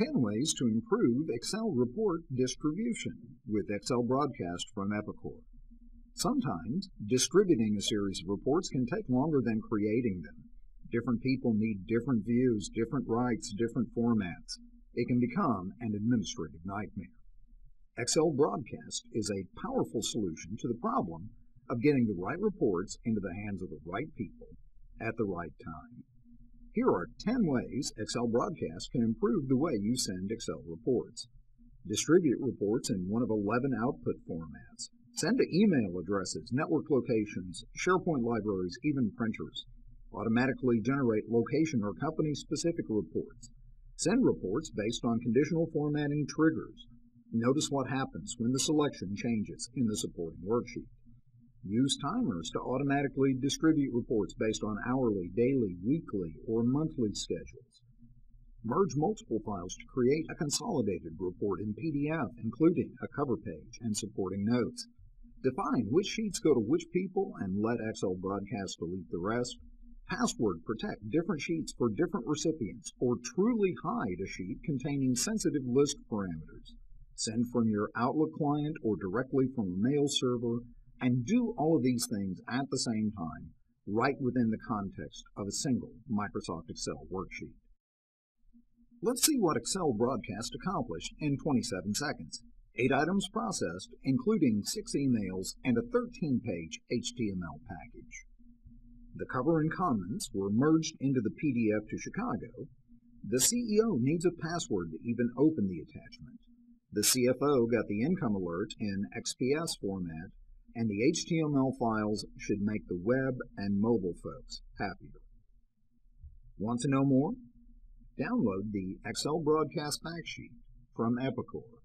10 ways to improve Excel report distribution with XL Broadcast from Epicor. Sometimes, distributing a series of reports can take longer than creating them. Different people need different views, different rights, different formats. It can become an administrative nightmare. XL Broadcast is a powerful solution to the problem of getting the right reports into the hands of the right people at the right time. Here are 10 ways XL Broadcast can improve the way you send Excel reports. Distribute reports in one of 11 output formats. Send to email addresses, network locations, SharePoint libraries, even printers. Automatically generate location or company-specific reports. Send reports based on conditional formatting triggers. Notice what happens when the selection changes in the supporting worksheet. Use timers to automatically distribute reports based on hourly, daily, weekly, or monthly schedules. Merge multiple files to create a consolidated report in PDF, including a cover page and supporting notes. Define which sheets go to which people and let XL Broadcast delete the rest. Password protect different sheets for different recipients or truly hide a sheet containing sensitive list parameters. Send from your Outlook client or directly from a mail server and do all of these things at the same time, right within the context of a single Microsoft Excel worksheet. Let's see what XL Broadcast accomplished in 27 seconds. Eight items processed, including six emails and a 13-page HTML package. The cover and comments were merged into the PDF to Chicago. The CEO needs a password to even open the attachment. The CFO got the income alert in XPS format and the HTML files should make the web and mobile folks happier. Want to know more? Download the XL Broadcast Fact Sheet from Epicor.